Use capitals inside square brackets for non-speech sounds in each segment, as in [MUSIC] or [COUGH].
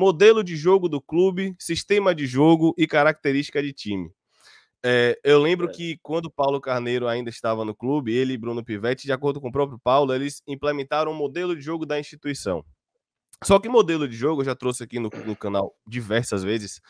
modelo de jogo do clube, sistema de jogo e característica de time. É, eu lembro é. que quando Paulo Carneiro ainda estava no clube, ele e Bruno Pivetti, de acordo com o próprio Paulo, eles implementaram um modelo de jogo da instituição. Só que modelo de jogo, eu já trouxe aqui no, no canal diversas vezes,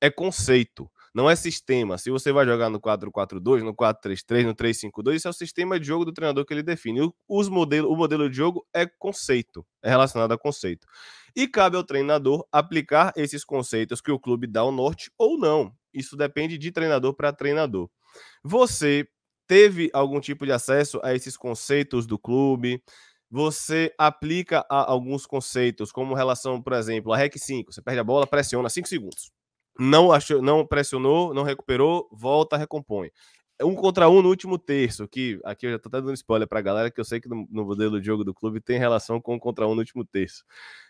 é conceito, não é sistema. Se você vai jogar no 4-4-2, no 4-3-3, no 3-5-2, isso é o sistema de jogo do treinador que ele define. Os modelo, o modelo de jogo é conceito, é relacionado a conceito. E cabe ao treinador aplicar esses conceitos que o clube dá ao norte ou não. Isso depende de treinador para treinador. Você teve algum tipo de acesso a esses conceitos do clube? Você aplica a alguns conceitos, como relação, por exemplo, a REC 5. Você perde a bola, pressiona 5 segundos. Não achou, não pressionou, não recuperou, volta, recompõe um contra um no último terço, que aqui eu já tô até dando spoiler pra galera, que eu sei que no, no, modelo de jogo do clube tem relação com um contra um no último terço.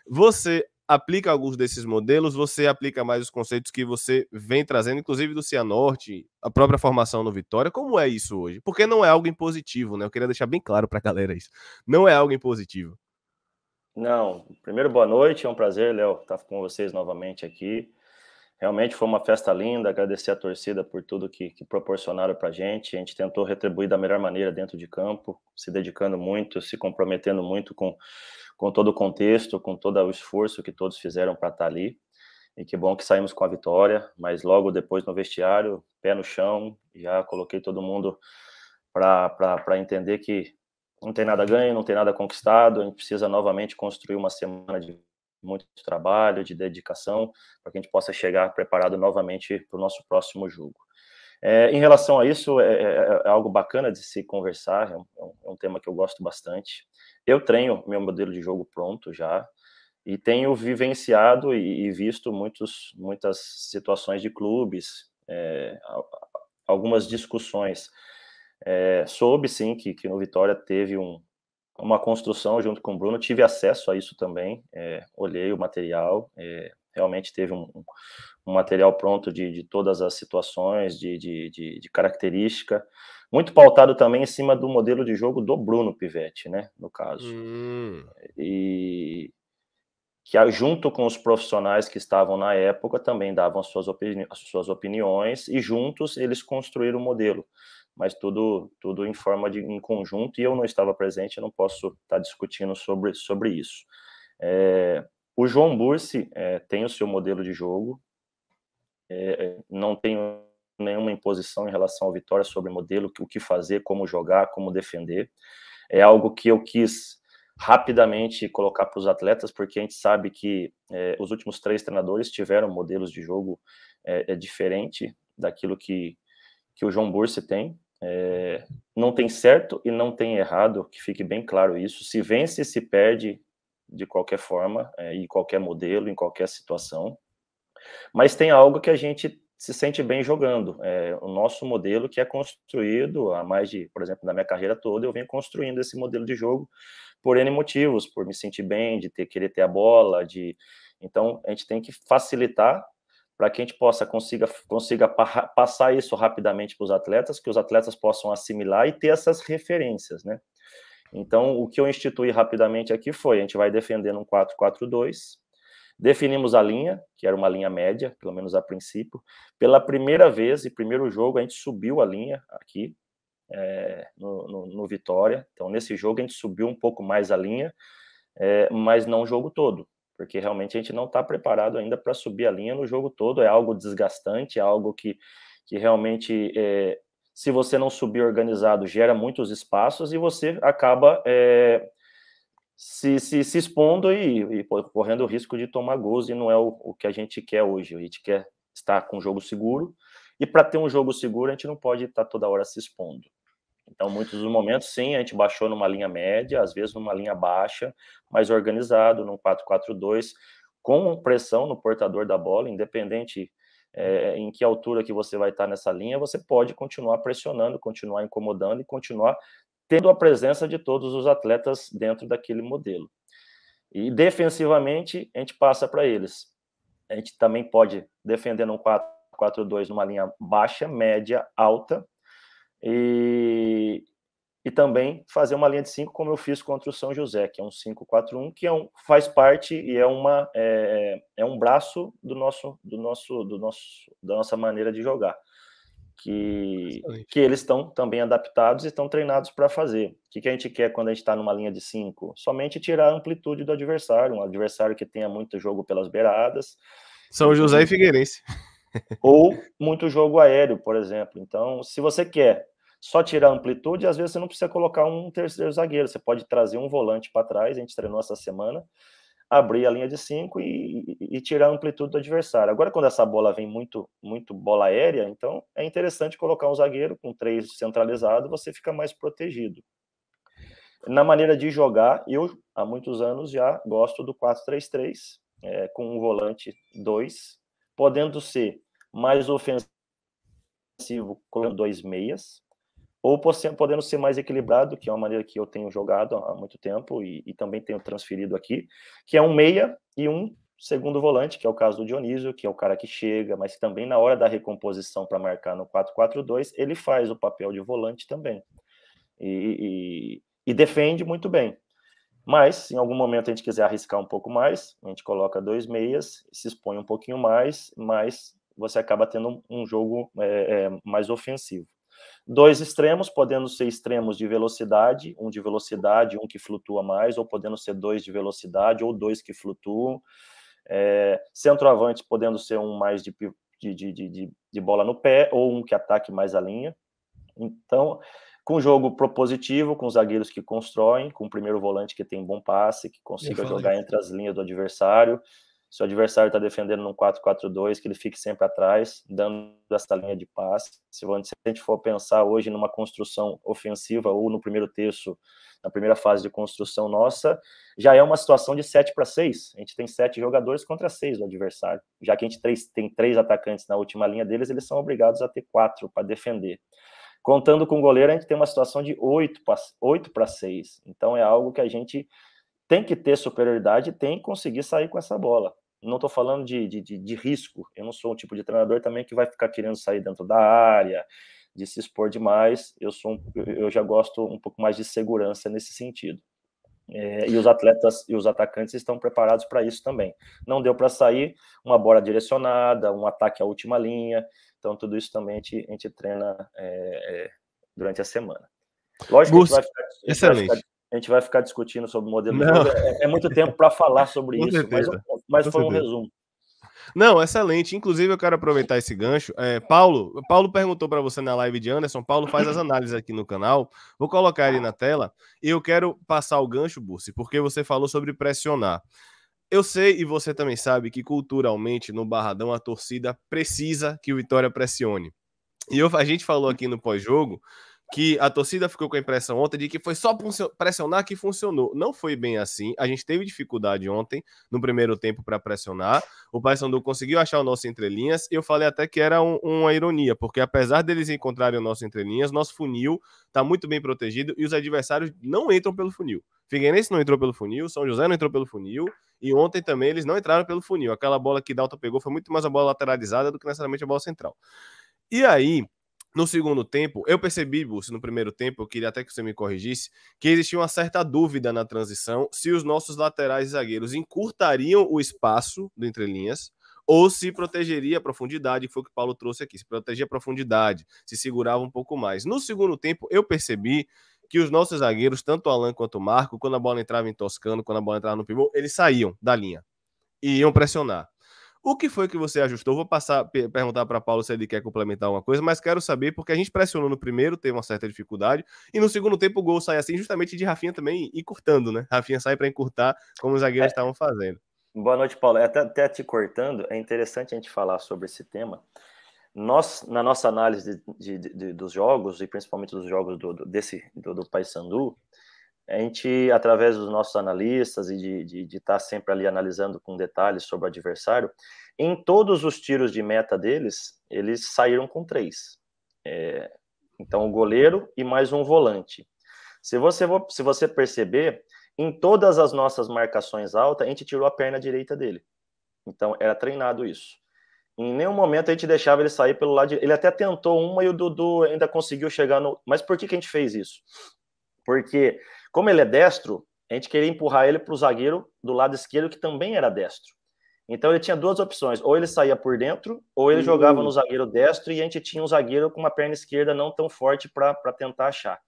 Você aplica alguns desses modelos, você aplica mais os conceitos que você vem trazendo, inclusive do Cianorte, a própria formação no Vitória. Como é isso hoje? Porque não é algo impositivo, né? Eu queria deixar bem claro pra galera isso. Não é algo impositivo. Não. Primeiro, boa noite. É um prazer, Léo, estar com vocês novamente aqui. Realmente foi uma festa linda, agradecer a torcida por tudo que, que proporcionaram para a gente. A gente tentou retribuir da melhor maneira dentro de campo, se dedicando muito, se comprometendo muito com, com todo o contexto, com todo o esforço que todos fizeram para estar tá ali. E que bom que saímos com a vitória, mas logo depois no vestiário, pé no chão, já coloquei todo mundo para entender que não tem nada ganho, não tem nada conquistado, a gente precisa novamente construir uma semana de muito trabalho, de dedicação, para que a gente possa chegar preparado novamente para o nosso próximo jogo. É, em relação a isso, é, é, é, algo bacana de se conversar, é um, é um, tema que eu gosto bastante. Eu tenho meu modelo de jogo pronto já, e tenho vivenciado e, visto muitos, muitas situações de clubes, é, algumas discussões. soube, sim, que, que no Vitória teve um, uma construção junto com o Bruno, tive acesso a isso também, é, olhei o material, é, realmente teve um, um material pronto de, de, todas as situações, de, de, de, característica, muito pautado também em cima do modelo de jogo do Bruno Pivetti, né, no caso. Hum. E que junto com os profissionais que estavam na época também davam as suas, opini as suas opiniões e juntos eles construíram o modelo mas tudo tudo em forma de em conjunto e eu não estava presente, eu não posso estar tá discutindo sobre sobre isso. É, o João Bursi é, tem o seu modelo de jogo, é, é, não tenho nenhuma imposição em relação ao Vitória sobre modelo, o que fazer, como jogar, como defender. É algo que eu quis rapidamente colocar para os atletas, porque a gente sabe que é, os últimos três treinadores tiveram modelos de jogo é, é diferente daquilo que, que o João Bursi tem. É, não tem certo e não tem errado, que fique bem claro isso. Se vence, se perde de qualquer forma, é, em qualquer modelo, em qualquer situação. Mas tem algo que a gente se sente bem jogando. É, o nosso modelo que é construído há mais de, por exemplo, na minha carreira toda, eu venho construindo esse modelo de jogo por N motivos, por me sentir bem, de ter querer ter a bola, de então a gente tem que facilitar para que a gente possa consiga, consiga passar isso rapidamente para os atletas, que os atletas possam assimilar e ter essas referências, né? Então, o que eu instituí rapidamente aqui foi, a gente vai defender um 4-4-2, definimos a linha, que era uma linha média, pelo menos a princípio. Pela primeira vez e primeiro jogo, a gente subiu a linha aqui, é, no, no, no, Vitória. Então, nesse jogo, a gente subiu um pouco mais a linha, é, mas não o jogo todo porque realmente a gente não está preparado ainda para subir a linha no jogo todo. É algo desgastante, é algo que, que realmente, é, se você não subir organizado, gera muitos espaços e você acaba é, se, se, se, expondo e, e, correndo o risco de tomar gols, e não é o, o que a gente quer hoje. A gente quer estar com um jogo seguro, e para ter um jogo seguro, a gente não pode estar toda hora se expondo. Então, muitos dos momentos, sim, a gente baixou numa linha média, às vezes numa linha baixa, mais organizado, num 4-4-2, com pressão no portador da bola, independente é, em que altura que você vai estar nessa linha, você pode continuar pressionando, continuar incomodando e continuar tendo a presença de todos os atletas dentro daquele modelo. E defensivamente, a gente passa para eles. A gente também pode defender num 4-4-2 numa linha baixa, média, alta, e, e também fazer uma linha de 5 como eu fiz contra o São José, que é um 5-4-1, que é um, faz parte e é, uma, é, é um braço do nosso, do nosso, do nosso, da nossa maneira de jogar. Que, que eles estão também adaptados e estão treinados para fazer. O que, que a gente quer quando a gente está numa linha de 5? Somente tirar a amplitude do adversário, um adversário que tenha muito jogo pelas beiradas. São José e Figueirense. Ou muito jogo aéreo, por exemplo. Então, se você quer só tirar amplitude, às vezes você não precisa colocar um terceiro zagueiro, você pode trazer um volante para trás, a gente treinou essa semana, abrir a linha de cinco e, e, e, tirar a amplitude do adversário. Agora, quando essa bola vem muito, muito bola aérea, então é interessante colocar um zagueiro com três centralizado, você fica mais protegido. Na maneira de jogar, eu há muitos anos já gosto do 4-3-3, é, com um volante 2, podendo ser mais ofensivo com dois meias, ou podendo ser mais equilibrado, que é uma maneira que eu tenho jogado há muito tempo e, e, também tenho transferido aqui, que é um meia e um segundo volante, que é o caso do Dionísio, que é o cara que chega, mas também na hora da recomposição para marcar no 4-4-2, ele faz o papel de volante também. E, e, e, defende muito bem. Mas, se em algum momento a gente quiser arriscar um pouco mais, a gente coloca dois meias, se expõe um pouquinho mais, mas você acaba tendo um jogo é, é, mais ofensivo. Dois extremos, podendo ser extremos de velocidade, um de velocidade, um que flutua mais, ou podendo ser dois de velocidade, ou dois que flutuam. É, centroavante, podendo ser um mais de, de, de, de, de bola no pé, ou um que ataque mais a linha. Então, com jogo propositivo, com zagueiros que constroem, com o primeiro volante que tem bom passe, que consiga jogar entre as linhas do adversário, se o adversário está defendendo num 4-4-2, que ele fique sempre atrás, dando essa linha de passe. Se a gente for pensar hoje numa construção ofensiva ou no primeiro terço, na primeira fase de construção nossa, já é uma situação de 7 para 6. A gente tem sete jogadores contra seis do adversário. Já que a gente tem três atacantes na última linha deles, eles são obrigados a ter quatro para defender. Contando com o goleiro, a gente tem uma situação de 8 para 6. Então é algo que a gente tem que ter superioridade e tem que conseguir sair com essa bola não estou falando de, de, de, de, risco, eu não sou um tipo de treinador também que vai ficar querendo sair dentro da área, de se expor demais, eu, sou um, eu já gosto um pouco mais de segurança nesse sentido. É, e os atletas e os atacantes estão preparados para isso também. Não deu para sair uma bola direcionada, um ataque à última linha, então tudo isso também a gente, a gente treina é, é, durante a semana. Lógico que a gente vai ficar, gente vai ficar a gente vai ficar discutindo sobre o modelo de jogo. É, é, muito tempo para falar sobre [LAUGHS] isso, certeza. mas, mas foi um resumo. Não, excelente. Inclusive, eu quero aproveitar esse gancho. É, Paulo, Paulo perguntou para você na live de Anderson. Paulo faz as análises aqui no canal. Vou colocar ele na tela. E eu quero passar o gancho, Bursi, porque você falou sobre pressionar. Eu sei e você também sabe que culturalmente no Barradão a torcida precisa que o Vitória pressione. E eu, a gente falou aqui no pós-jogo que a torcida ficou com a impressão ontem de que foi só pressionar que funcionou. Não foi bem assim. A gente teve dificuldade ontem no primeiro tempo para pressionar. O Paysandu conseguiu achar o nosso entrelinhas. Eu falei até que era um, uma ironia, porque apesar deles encontrarem o nosso entrelinhas, nosso funil está muito bem protegido e os adversários não entram pelo funil. Figueirense não entrou pelo funil, São José não entrou pelo funil e ontem também eles não entraram pelo funil. Aquela bola que Dalton pegou foi muito mais a bola lateralizada do que necessariamente a bola central. E aí, no segundo tempo, eu percebi, Bus, no primeiro tempo, eu queria até que você me corrigisse, que existia uma certa dúvida na transição se os nossos laterais e zagueiros encurtariam o espaço do entrelinhas ou se protegeria a profundidade, que foi o que o Paulo trouxe aqui, se protegia a profundidade, se segurava um pouco mais. No segundo tempo, eu percebi que os nossos zagueiros, tanto o Alan quanto o Marco, quando a bola entrava em Toscano, quando a bola entrava no pivô, eles saíam da linha e iam pressionar. O que foi que você ajustou? Vou passar perguntar para Paulo se ele quer complementar alguma coisa, mas quero saber porque a gente pressionou no primeiro, teve uma certa dificuldade, e no segundo tempo o gol sai assim, justamente de Rafinha também encurtando, né? Rafinha sai para encurtar, como os zagueiros é. estavam fazendo. Boa noite, Paulo. Até, até te cortando, é interessante a gente falar sobre esse tema. Nós, na nossa análise de, de, de, dos jogos, e principalmente dos jogos do, do desse, do, do Paysandu, a gente, através dos nossos analistas e de, de, de estar tá sempre ali analisando com detalhes sobre o adversário, em todos os tiros de meta deles, eles saíram com três. É, então, o goleiro e mais um volante. Se você, se você perceber, em todas as nossas marcações altas, a gente tirou a perna direita dele. Então, era treinado isso. Em nenhum momento a gente deixava ele sair pelo lado. De... Ele até tentou uma e o Dudu ainda conseguiu chegar no. Mas por que, que a gente fez isso? Porque, como ele é destro, a gente queria empurrar ele para o zagueiro do lado esquerdo, que também era destro. Então ele tinha duas opções: ou ele saía por dentro, ou ele uhum. jogava no zagueiro destro, e a gente tinha um zagueiro com uma perna esquerda não tão forte para tentar achar.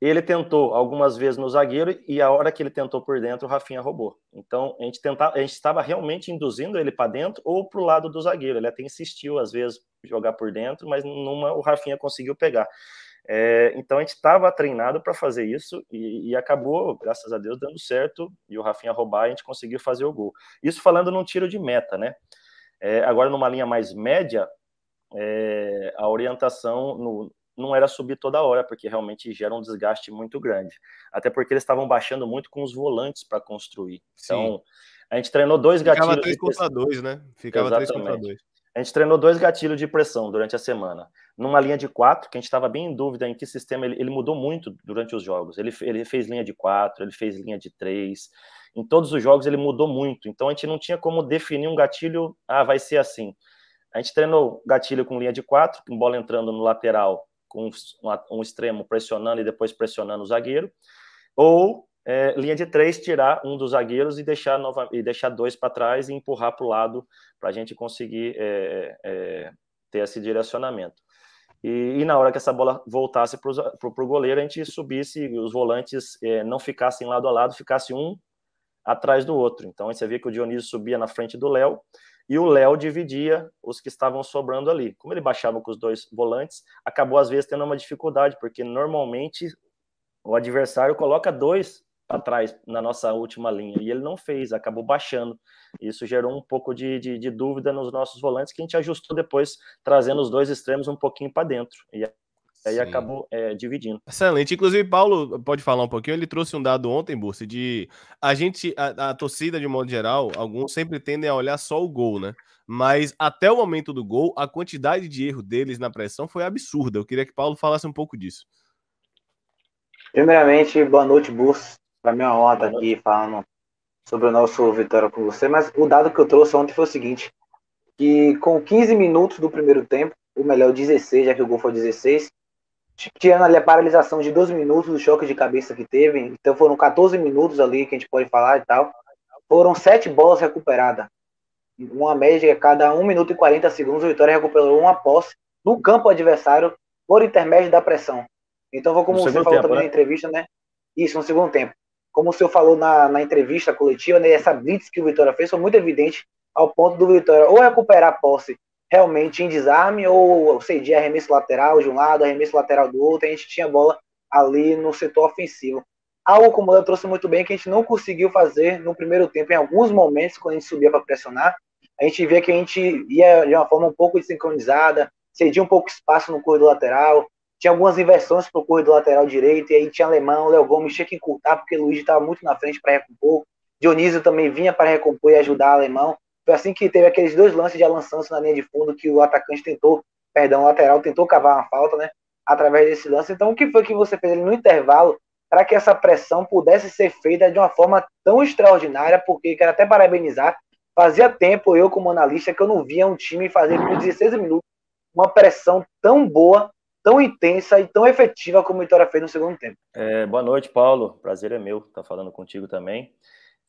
Ele tentou algumas vezes no zagueiro e a hora que ele tentou por dentro, o Rafinha roubou. Então a gente tentava, a gente estava realmente induzindo ele para dentro ou para o lado do zagueiro. Ele até insistiu às vezes jogar por dentro, mas numa o Rafinha conseguiu pegar. É, então a gente estava treinado para fazer isso e, e, acabou, graças a Deus, dando certo. E o Rafinha roubar, a gente conseguiu fazer o gol. Isso falando num tiro de meta, né? É, agora, numa linha mais média, é, a orientação no, não era subir toda hora, porque realmente gera um desgaste muito grande. Até porque eles estavam baixando muito com os volantes para construir. Então, Sim. a gente treinou dois Ficava gatilhos. Ficava 3 contra 2, né? Ficava Exatamente. 3 contra 2. A gente treinou dois gatilhos de pressão durante a semana. Numa linha de quatro, que a gente estava bem em dúvida em que sistema ele, ele, mudou muito durante os jogos. Ele, ele fez linha de quatro, ele fez linha de três. Em todos os jogos ele mudou muito. Então a gente não tinha como definir um gatilho, ah, vai ser assim. A gente treinou gatilho com linha de quatro, com bola entrando no lateral, com um, um extremo pressionando e depois pressionando o zagueiro. Ou é, linha de três, tirar um dos zagueiros e deixar, nova, e deixar dois para trás e empurrar para o lado para a gente conseguir é, é, ter esse direcionamento. E, e, na hora que essa bola voltasse para o goleiro, a gente subisse, os volantes é, não ficassem lado a lado, ficasse um atrás do outro. Então você via que o Dionísio subia na frente do Léo e o Léo dividia os que estavam sobrando ali. Como ele baixava com os dois volantes, acabou às vezes tendo uma dificuldade, porque normalmente o adversário coloca dois atrás na nossa última linha e ele não fez, acabou baixando. Isso gerou um pouco de, de, de, dúvida nos nossos volantes que a gente ajustou depois, trazendo os dois extremos um pouquinho para dentro. E aí Sim. acabou é, dividindo. Excelente. Inclusive, Paulo pode falar um pouquinho. Ele trouxe um dado ontem, Bursi, de a gente, a, a torcida de modo geral, alguns sempre tendem a olhar só o gol, né? Mas até o momento do gol, a quantidade de erro deles na pressão foi absurda. Eu queria que Paulo falasse um pouco disso. Primeiramente, boa noite, Bursi. Para mim é uma honra estar aqui falando sobre o nosso Vitória com você, mas o dado que eu trouxe ontem foi o seguinte, que com 15 minutos do primeiro tempo, ou melhor, 16, já que o gol foi 16, tirando ali a paralisação de 12 minutos do choque de cabeça que teve, então foram 14 minutos ali que a gente pode falar e tal, foram sete bolas recuperadas, uma média cada 1 minuto e 40 segundos, o Vitória recuperou uma posse no campo adversário por intermédio da pressão. Então, como você falou tempo, também né? na entrevista, né? Isso, no segundo tempo como o senhor falou na, na entrevista coletiva, né, essa blitz que o Vitória fez foi muito evidente ao ponto do Vitória ou recuperar a posse realmente em desarme ou cedir arremesso lateral de um lado, arremesso lateral do outro, a gente tinha bola ali no setor ofensivo. Algo como eu trouxe muito bem que a gente não conseguiu fazer no primeiro tempo, em alguns momentos, quando a gente subia para pressionar, a gente via que a gente ia de uma forma um pouco desincronizada, cedia um pouco espaço no corredor lateral, tinha algumas inversões para o corredor lateral direito, e aí tinha Alemão, Léo Gomes tinha que encurtar, porque o Luiz estava muito na frente para recompor. Dionísio também vinha para recompor e ajudar Alemão. Foi assim que teve aqueles dois lances de Alan Santos na linha de fundo que o atacante tentou, perdão, o lateral tentou cavar uma falta, né? Através desse lance. Então, o que foi que você fez no intervalo para que essa pressão pudesse ser feita de uma forma tão extraordinária? Porque quero até parabenizar. Fazia tempo, eu como analista, que eu não via um time fazer por 16 minutos uma pressão tão boa tão intensa e tão efetiva como o Vitória fez no segundo tempo. É, boa noite, Paulo. Prazer é meu estar falando contigo também.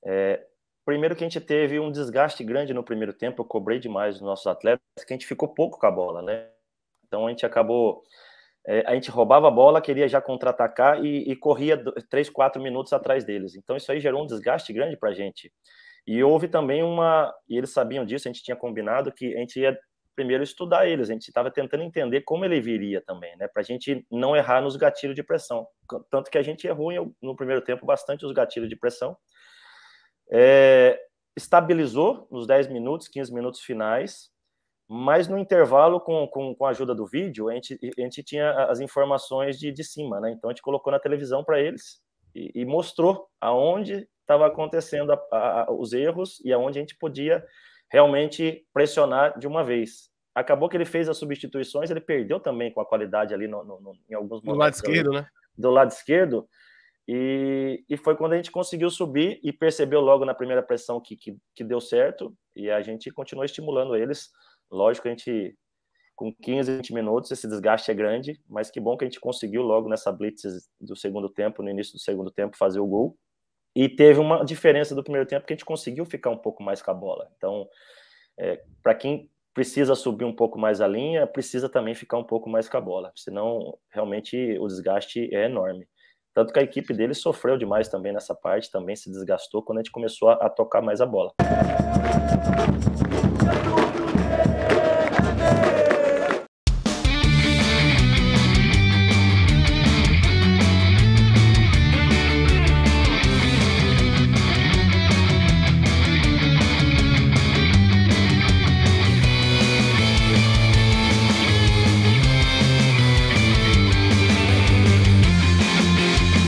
É, primeiro que a gente teve um desgaste grande no primeiro tempo, eu cobrei demais os nossos atletas, que a gente ficou pouco com a bola, né? Então a gente acabou. É, a gente roubava a bola, queria já contra-atacar e, e, corria três, quatro minutos atrás deles. Então isso aí gerou um desgaste grande para a gente. E houve também uma. E eles sabiam disso, a gente tinha combinado que a gente ia primeiro estudar eles. A gente estava tentando entender como ele viria também, né? Para a gente não errar nos gatilhos de pressão. Tanto que a gente errou no primeiro tempo bastante os gatilhos de pressão. É, estabilizou nos 10 minutos, 15 minutos finais, mas no intervalo, com, com, com a ajuda do vídeo, a gente, a gente tinha as informações de, de cima, né? Então a gente colocou na televisão para eles e, e, mostrou aonde estava acontecendo a, a, os erros e aonde a gente podia realmente pressionar de uma vez acabou que ele fez as substituições, ele perdeu também com a qualidade ali no, no, no em alguns momentos. Do lado esquerdo, né? Do lado esquerdo. E, e foi quando a gente conseguiu subir e percebeu logo na primeira pressão que, que, que deu certo. E a gente continuou estimulando eles. Lógico, a gente com 15, 20 minutos, esse desgaste é grande, mas que bom que a gente conseguiu logo nessa blitz do segundo tempo, no início do segundo tempo, fazer o gol. E teve uma diferença do primeiro tempo que a gente conseguiu ficar um pouco mais com a bola. Então, é, para quem precisa subir um pouco mais a linha, precisa também ficar um pouco mais com a bola, senão realmente o desgaste é enorme. Tanto que a equipe dele sofreu demais também nessa parte, também se desgastou quando a gente começou a, a tocar mais a bola.